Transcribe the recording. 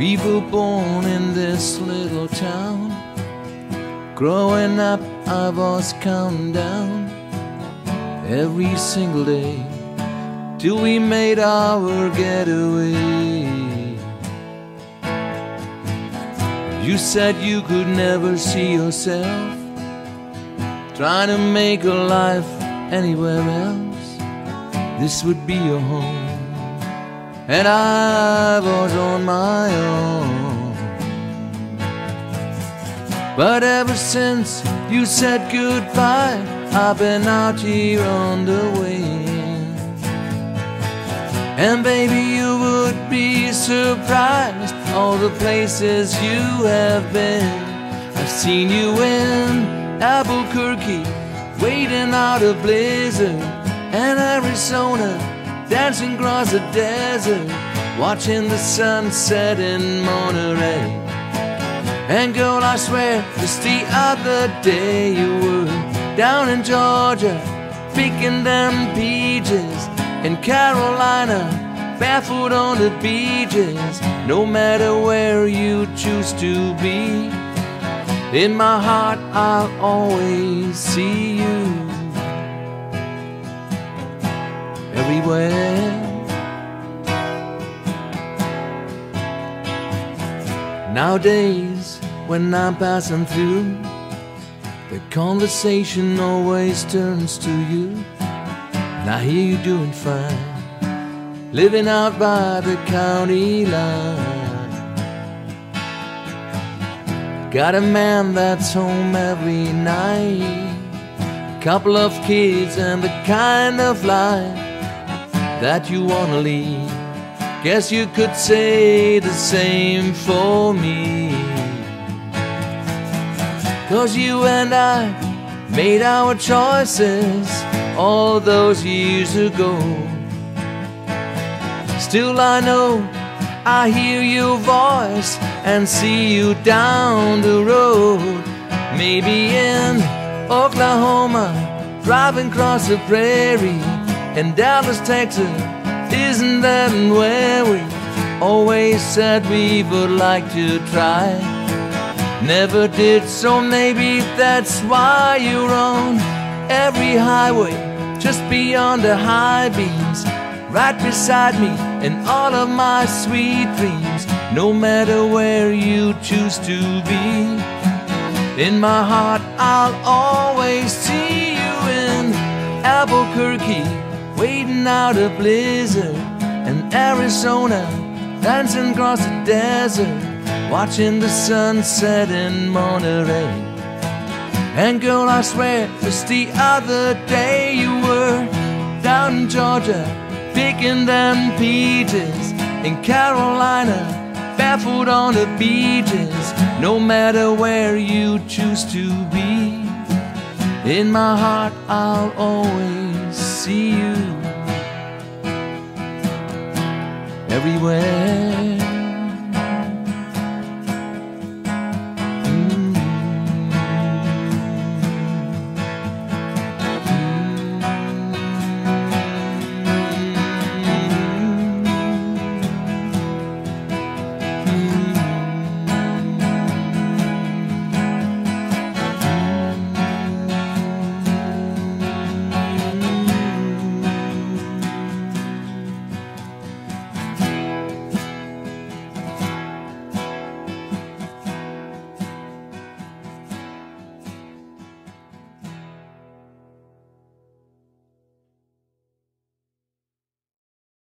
We were born in this little town. Growing up, I was counting down every single day till we made our getaway. You said you could never see yourself trying to make a life anywhere else. This would be your home, and I was on my own. But ever since you said goodbye, I've been out here on the wing. And baby, you would be surprised all the places you have been. I've seen you in Albuquerque, waiting out a blizzard, and Arizona, dancing across the desert, watching the sunset in Monterey. And girl, I swear, just the other day you were down in Georgia, picking them peaches in Carolina, barefoot on the beaches. No matter where you choose to be, in my heart I'll always see you. Everywhere. Nowadays, when I'm passing through, the conversation always turns to you. And I hear you doing fine, living out by the county line. Got a man that's home every night, couple of kids, and the kind of life that you wanna leave. Guess you could say the same for me. Cause you and I made our choices all those years ago. Still, I know I hear your voice and see you down the road. Maybe in Oklahoma, driving across the prairie, in Dallas, Texas. Isn't that where we always said we would like to try? Never did, so maybe that's why you're on every highway, just beyond the high beams, right beside me in all of my sweet dreams. No matter where you choose to be, in my heart I'll always see you in Albuquerque, waiting out a blizzard, in Arizona, dancing across the desert watching the sunset in Monterey. And girl, I swear, just the other day you were down in Georgia, picking them peaches in Carolina, barefoot on the beaches. No matter where you choose to be, in my heart I'll always see you everywhere.